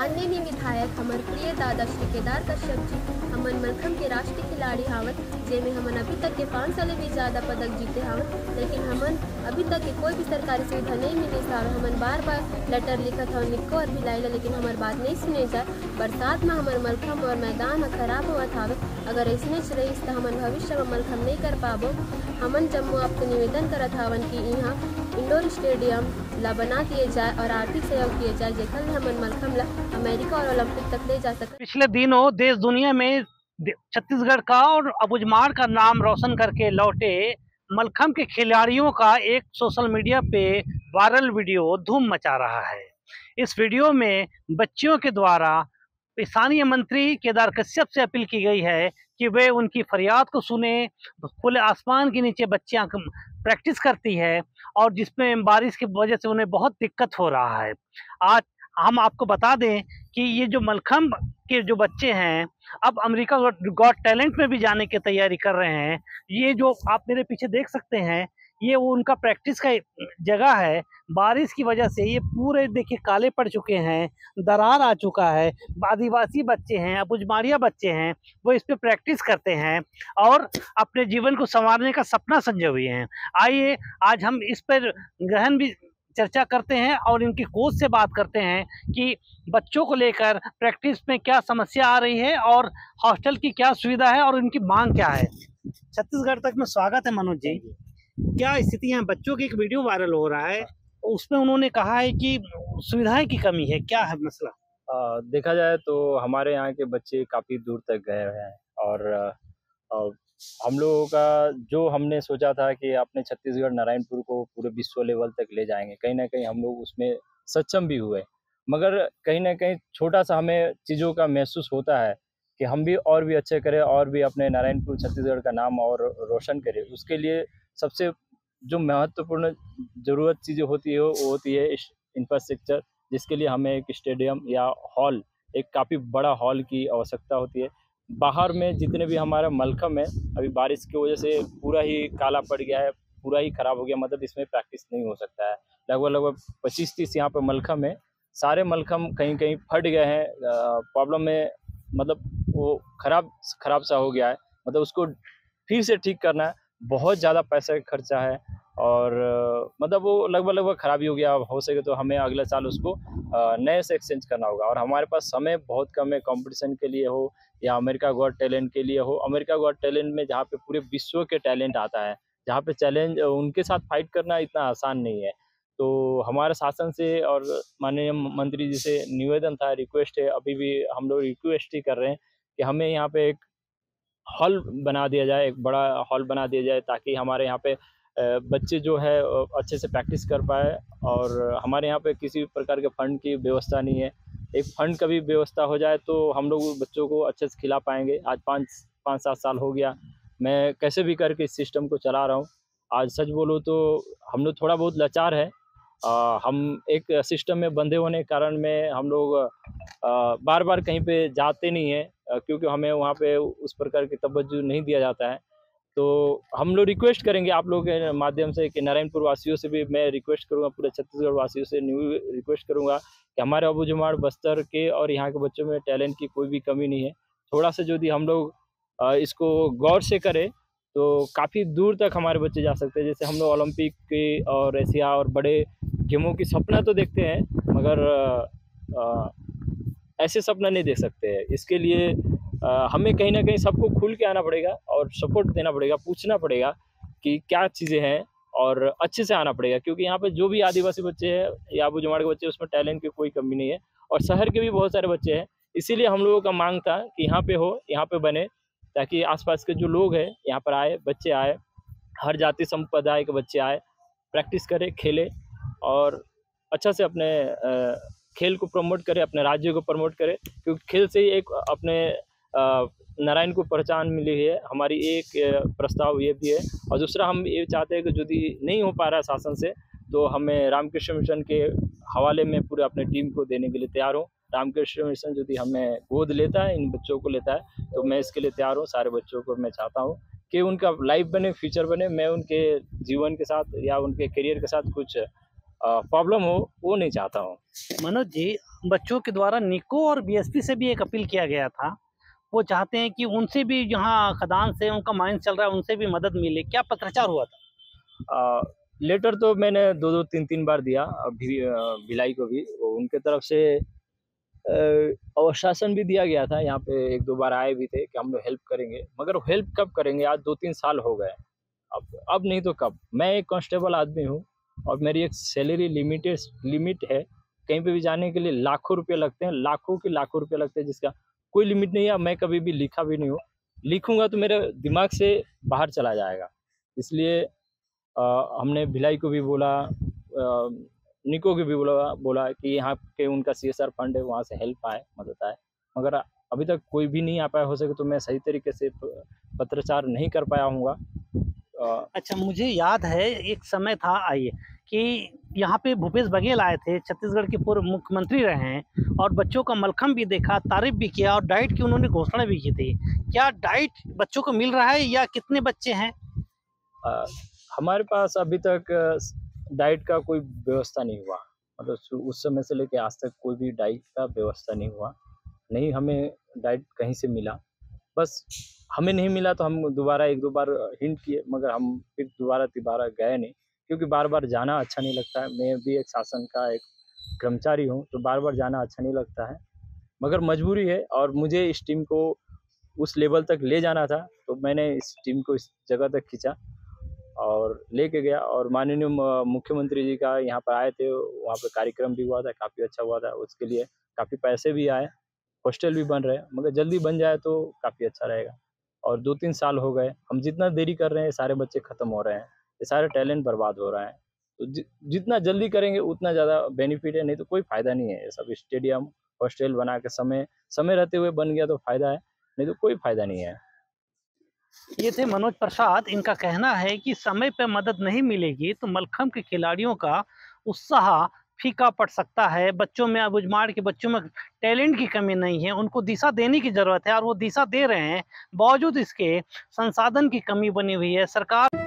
माननीय विधायक हमर प्रिय दादा श्री केदार कश्यप जी, हमन मलखम के राष्ट्रीय खिलाड़ी हावन जेमे हमन अभी तक के पाँच साल भी ज़्यादा पदक जीते हावन लेकिन हमन अभी तक के कोई भी सरकारी सुविधा नहीं मिले हावे हमन बार बार लेटर लिखत हवन लिखो और भी लाइला, लेकिन हमार बात नहीं सुने जाए बरसात में हमर मलखम और मैदान खराब होवत हावे अगर ऐसने रहीस तो हमन भविष्य में मलखम नहीं कर पाबो। हमन जम्मू आपसे निवेदन करत हावन कि यहाँ इंडोर स्टेडियम ला बना दिए जाए और आर्थिक सहयोग किए जाए जेकर ले हमन मलखम ला अमेरिका और ओलंपिक तक ले जा सके। पिछले दिनों देश दुनिया में छत्तीसगढ़ का और अबुजमाड़ का नाम रोशन करके लौटे मलखम के खिलाड़ियों का एक सोशल मीडिया पे वायरल वीडियो धूम मचा रहा है। इस वीडियो में बच्चियों के द्वारा स्थानीय मंत्री केदार कश्यप से अपील की गई है कि वे उनकी फरियाद को सुने, खुले आसमान के नीचे बच्चियाँ प्रैक्टिस करती है और जिसमें बारिश की वजह से उन्हें बहुत दिक्कत हो रहा है। आज हम आपको बता दें कि ये जो मलखम के जो बच्चे हैं, अब अमेरिका गॉड टैलेंट में भी जाने की तैयारी कर रहे हैं। ये जो आप मेरे पीछे देख सकते हैं ये वो उनका प्रैक्टिस का जगह है। बारिश की वजह से ये पूरे देखिए काले पड़ चुके हैं, दरार आ चुका है। आदिवासी बच्चे हैं अबुजमारिया बच्चे हैं, वो इस पर प्रैक्टिस करते हैं और अपने जीवन को संवारने का सपना संजोए हुए हैं। आइए, आज हम इस पर गहन भी चर्चा करते हैं और इनकी कोच से बात करते हैं कि बच्चों को लेकर प्रैक्टिस में क्या समस्या आ रही है और हॉस्टल की क्या सुविधा है और इनकी मांग क्या है। छत्तीसगढ़ तक में स्वागत है मनोज जी। क्या स्थिति है? बच्चों की एक वीडियो वायरल हो रहा है। उसमें उन्होंने कहा है कि सुविधाएँ की कमी है। क्या है मसला? अ, देखा जाए तो हमारे यहाँ के बच्चे काफ़ी दूर तक गए हुए हैं और अ, हम लोगों का जो हमने सोचा था कि अपने छत्तीसगढ़ नारायणपुर को पूरे विश्व लेवल तक ले जाएँगे कहीं ना कहीं हम लोग उसमें सक्षम भी हुए। मगर कहीं ना कहीं छोटा सा हमें चीज़ों का महसूस होता है कि हम भी और भी अच्छे करें और भी अपने नारायणपुर छत्तीसगढ़ का नाम और रोशन करें। उसके लिए सबसे जो महत्वपूर्ण ज़रूरत चीज़ें होती है, वो होती है इंफ्रास्ट्रक्चर जिसके लिए हमें एक स्टेडियम या हॉल एक काफ़ी बड़ा हॉल की आवश्यकता होती है। बाहर में जितने भी हमारा मलखम है, अभी बारिश की वजह से पूरा ही काला पड़ गया है, पूरा ही ख़राब हो गया मतलब इसमें प्रैक्टिस नहीं हो सकता है। लगभग लगभग पच्चीस तीस यहाँ पर मलखम है। सारे मलखम कहीं कहीं फट गए हैं प्रॉब्लम में मतलब वो ख़राब ख़राब सा हो गया है। मतलब उसको फिर से ठीक करना है बहुत ज़्यादा पैसा खर्चा है और मतलब वो लगभग लगभग ख़राबी हो गया। हो सके तो हमें अगले साल उसको नए से एक्सचेंज करना होगा। और हमारे पास समय बहुत कम है कंपटीशन के लिए हो या अमेरिका गॉड टैलेंट के लिए हो। अमेरिका गॉड टैलेंट में जहाँ पे पूरे विश्व के टैलेंट आता है, जहाँ पे चैलेंज उनके साथ फाइट करना इतना आसान नहीं है। तो हमारे शासन से और माननीय मंत्री जी से निवेदन था रिक्वेस्ट है, अभी भी हम लोग रिक्वेस्ट ही कर रहे हैं कि हमें यहाँ पे एक हॉल बना दिया जाए एक बड़ा हॉल बना दिया जाए ताकि हमारे यहाँ पे बच्चे जो है अच्छे से प्रैक्टिस कर पाए और हमारे यहाँ पे किसी प्रकार के फंड की व्यवस्था नहीं है। एक फंड का भी व्यवस्था हो जाए तो हम लोग बच्चों को अच्छे से खिला पाएँगे। आज पाँच पाँच सात साल हो गया मैं कैसे भी करके इस सिस्टम को चला रहा हूँ। आज सच बोलूँ तो हम लोग थोड़ा बहुत लाचार है। अ, हम एक सिस्टम में बंधे होने के कारण में हम लोग बार बार कहीं पे जाते नहीं हैं। क्योंकि हमें वहाँ पे उस प्रकार की तवज्जो नहीं दिया जाता है। तो हम लोग रिक्वेस्ट करेंगे आप लोगों के माध्यम से कि नारायणपुर वासियों से भी मैं रिक्वेस्ट करूँगा पूरे छत्तीसगढ़ वासियों से न्यू रिक्वेस्ट करूँगा कि हमारे अबू जुमाड़ बस्तर के और यहाँ के बच्चों में टैलेंट की कोई भी कमी नहीं है। थोड़ा सा यदि हम लोग इसको गौर से करें तो काफ़ी दूर तक हमारे बच्चे जा सकते हैं। जैसे हम लोग ओलंपिक के और एशिया और बड़े गेमों की सपना तो देखते हैं मगर अ, अ, ऐसे सपना नहीं देख सकते हैं। इसके लिए अ, हमें कहीं ना कहीं सबको खुल के आना पड़ेगा और सपोर्ट देना पड़ेगा पूछना पड़ेगा कि क्या चीज़ें हैं और अच्छे से आना पड़ेगा। क्योंकि यहाँ पे जो भी आदिवासी बच्चे हैं या अबू जुमाड़ के बच्चे उसमें टैलेंट की कोई कमी नहीं है और शहर के भी बहुत सारे बच्चे हैं। इसीलिए हम लोगों का मांग था कि यहाँ पे हो यहाँ पे बने ताकि आसपास के जो लोग हैं यहाँ पर आए बच्चे आए हर जाति संप्रदाय के बच्चे आए प्रैक्टिस करें खेले और अच्छा से अपने अ, खेल को प्रमोट करे, अपने राज्य को प्रमोट करे, क्योंकि खेल से ही एक अपने नारायण को पहचान मिली है। हमारी एक प्रस्ताव ये भी है। और दूसरा हम ये चाहते हैं कि यदि नहीं हो पा रहा शासन से तो हमें रामकृष्ण मिशन के हवाले में पूरे अपने टीम को देने के लिए तैयार हूँ। रामकृष्ण मिशन यदि हमें गोद लेता है, इन बच्चों को लेता है तो मैं इसके लिए तैयार हूँ। सारे बच्चों को मैं चाहता हूँ कि उनका लाइफ बने फ्यूचर बने। मैं उनके जीवन के साथ या उनके करियर के साथ कुछ प्रॉब्लम हो वो नहीं चाहता हूँ। मनोज जी बच्चों के द्वारा निको और बीएसपी से भी एक अपील किया गया था। वो चाहते हैं कि उनसे भी जहाँ खदान से उनका माइंड चल रहा है उनसे भी मदद मिले। क्या पत्रचार हुआ था? आ, लेटर तो मैंने दो दो तीन तीन बार दिया भी, भिलाई को भी। उनके तरफ़ से आश्वासन भी दिया गया था। यहाँ पे एक दो बार आए भी थे कि हम लोग हेल्प करेंगे। मगर हेल्प कब करेंगे? आज दो तीन साल हो गए। अब अब नहीं तो कब? मैं एक कांस्टेबल आदमी हूँ। और मेरी एक सैलरी लिमिटेड लिमिट है कहीं पे भी जाने के लिए लाखों रुपए लगते हैं लाखों के लाखों रुपए लगते हैं जिसका कोई लिमिट नहीं है मैं कभी भी लिखा भी नहीं हूँ। लिखूँगा तो मेरे दिमाग से बाहर चला जाएगा। इसलिए आ, हमने भिलाई को भी बोला आ, निको को भी बोला बोला कि यहाँ के उनका सीएसआर फंड है वहाँ से हेल्प आए मदद आए। मगर अभी तक कोई भी नहीं आ पाया हो सके तो मैं सही तरीके से पत्रचार नहीं कर पाया हूँ अच्छा मुझे याद है एक समय था आइए कि यहाँ पे भूपेश बघेल आए थे छत्तीसगढ़ के पूर्व मुख्यमंत्री रहे हैं और बच्चों का मलखम भी देखा तारीफ़ भी किया और डाइट की उन्होंने घोषणा भी की थी। क्या डाइट बच्चों को मिल रहा है या कितने बच्चे हैं? आ, हमारे पास अभी तक डाइट का कोई व्यवस्था नहीं हुआ। मतलब उस समय से लेके आज तक कोई भी डाइट का व्यवस्था नहीं हुआ। नहीं हमें डाइट कहीं से मिला। बस हमें नहीं मिला तो हम दोबारा एक दो बार हिंट किए, मगर हम फिर दोबारा तिबारा गए नहीं। क्योंकि बार बार जाना अच्छा नहीं लगता है। मैं भी एक शासन का एक कर्मचारी हूँ तो बार बार जाना अच्छा नहीं लगता है। मगर मजबूरी है और मुझे इस टीम को उस लेवल तक ले जाना था तो मैंने इस टीम को इस जगह तक खींचा और लेके गया। और माननीय मुख्यमंत्री जी का यहाँ पर आए थे, वहाँ पर कार्यक्रम भी हुआ था, काफ़ी अच्छा हुआ था। उसके लिए काफ़ी पैसे भी आए। हॉस्टल भी बन रहे हैं मगर जल्दी बन जाए तो काफ़ी अच्छा रहेगा। और दो तीन साल हो गए हम जितना देरी कर रहे हैं सारे बच्चे ख़त्म हो रहे हैं ये सारे टैलेंट बर्बाद हो रहा है। तो जि, जितना जल्दी करेंगे उतना ज़्यादा बेनिफिट है नहीं तो कोई फ़ायदा नहीं है ये सब स्टेडियम हॉस्टल बना के समय समय रहते हुए बन गया तो फ़ायदा है नहीं तो कोई फ़ायदा नहीं है। ये थे मनोज प्रसाद इनका कहना है कि समय पर मदद नहीं मिलेगी तो मलखम के खिलाड़ियों का उत्साह फीका पड़ सकता है, बच्चों में, अब उजमाड़ के बच्चों में टैलेंट की कमी नहीं है, उनको दिशा देने की ज़रूरत है और वो दिशा दे रहे हैं, बावजूद इसके संसाधन की कमी बनी हुई है, सरकार